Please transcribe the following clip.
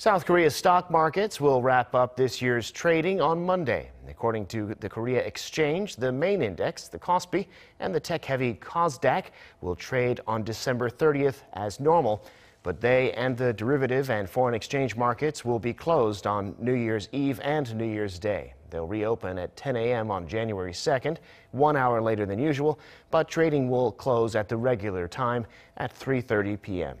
South Korea's stock markets will wrap up this year's trading on Monday. According to the Korea Exchange, the main index, the Kospi, and the tech-heavy Kosdaq will trade on December 30th as normal, but they and the derivative and foreign exchange markets will be closed on New Year's Eve and New Year's Day. They'll reopen at 10 a.m. on January 2nd, one hour later than usual, but trading will close at the regular time at 3:30 p.m.